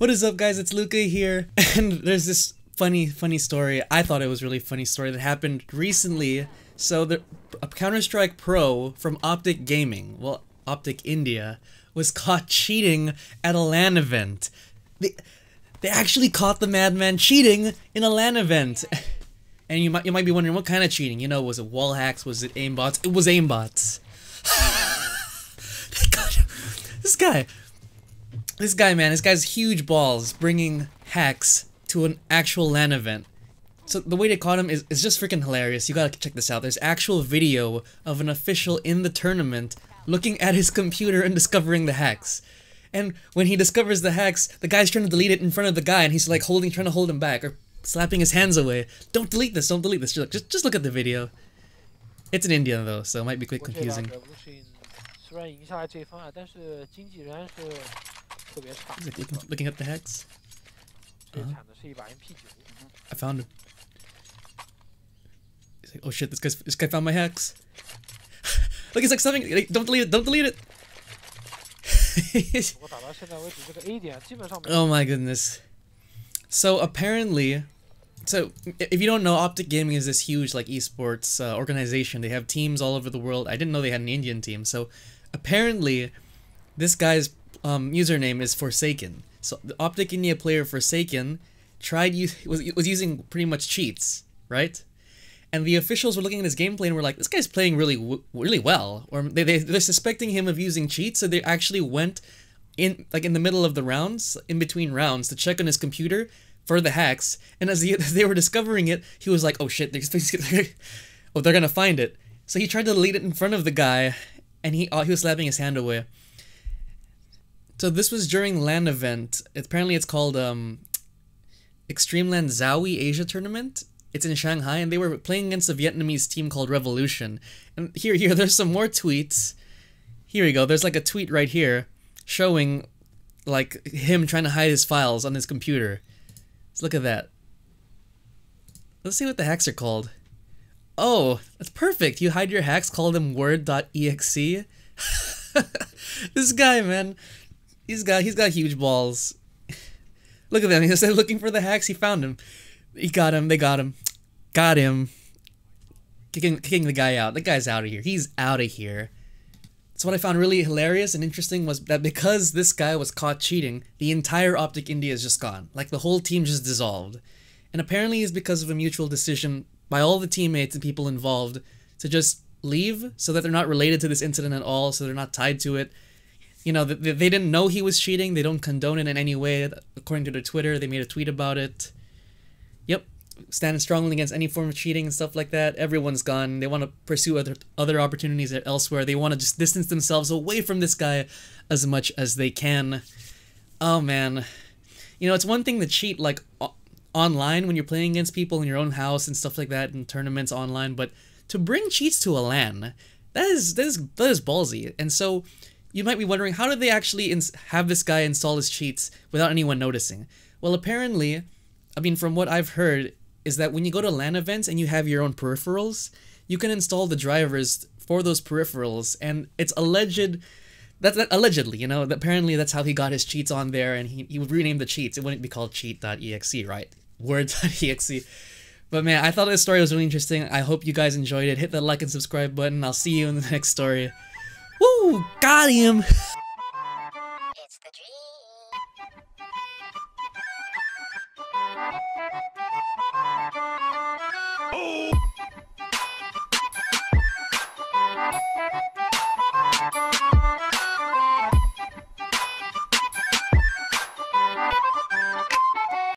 What is up, guys? It's Luca here, and there's this funny, funny story. I thought it was really funny story that happened recently. So the Counter Strike Pro from Optic Gaming, well, Optic India, was caught cheating at a LAN event. They, they actually caught the madman cheating in a LAN event. And you might you might be wondering what kind of cheating. You know, was it wall hacks? Was it aimbots? It was aimbots. this guy this guy, man, this guy's huge balls bringing hacks to an actual LAN event. So the way they caught him is, is just freaking hilarious. You gotta check this out. There's actual video of an official in the tournament looking at his computer and discovering the hacks. And when he discovers the hacks, the guy's trying to delete it in front of the guy and he's like holding, trying to hold him back or slapping his hands away. Don't delete this, don't delete this. Just, just just look at the video. It's in India though, so it might be quite confusing. 虽然赢下来这一方啊，但是经济仍然是特别差。Looking, looking at the hex. Uh -huh. I found him. He's like, oh shit, this guy, this guy found my hex. Look, he's like something. Like, don't delete it. Don't delete it. oh my goodness. So apparently, so if you don't know, Optic Gaming is this huge like esports uh, organization. They have teams all over the world. I didn't know they had an Indian team. So apparently this guy's um, username is Forsaken. So the Optic India player Forsaken tried was was using pretty much cheats, right? And the officials were looking at his gameplay and were like, "This guy's playing really really well," or they they they're suspecting him of using cheats, so they actually went in like in the middle of the rounds, in between rounds, to check on his computer for the hacks. And as, he, as they were discovering it, he was like, "Oh shit, they're, oh they're gonna find it." So he tried to delete it in front of the guy, and he uh, he was slapping his hand away. So this was during LAN event. Apparently, it's called um, Extreme LAN Zowie Asia Tournament. It's in Shanghai, and they were playing against a Vietnamese team called Revolution. And here, here, there's some more tweets. Here we go. There's like a tweet right here showing like him trying to hide his files on his computer. Let's look at that. Let's see what the hacks are called. Oh, that's perfect. You hide your hacks, call them word.exe. this guy, man. He's got he's got huge balls. Look at them. He said looking for the hacks, he found him. He got him, they got him. Got him. Kicking kicking the guy out. The guy's out of here. He's out of here. So what I found really hilarious and interesting was that because this guy was caught cheating, the entire Optic India is just gone. Like the whole team just dissolved. And apparently it's because of a mutual decision by all the teammates and people involved to just leave so that they're not related to this incident at all, so they're not tied to it. You know, they, they didn't know he was cheating. They don't condone it in any way. According to their Twitter, they made a tweet about it. Yep, standing strongly against any form of cheating and stuff like that. Everyone's gone. They want to pursue other other opportunities elsewhere. They want to just distance themselves away from this guy as much as they can. Oh man, you know it's one thing to cheat like online when you're playing against people in your own house and stuff like that in tournaments online, but to bring cheats to a LAN, that is that is that is ballsy. And so you might be wondering how did they actually have this guy install his cheats without anyone noticing? Well, apparently, I mean from what I've heard is that when you go to LAN events and you have your own peripherals, you can install the drivers for those peripherals and it's alleged that's that, allegedly, you know, that apparently that's how he got his cheats on there and he, he would rename the cheats. It wouldn't be called cheat.exe, right? Word.exe. But man, I thought this story was really interesting. I hope you guys enjoyed it. Hit that like and subscribe button. I'll see you in the next story. Woo! Got him! Oh.